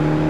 Mm-hmm.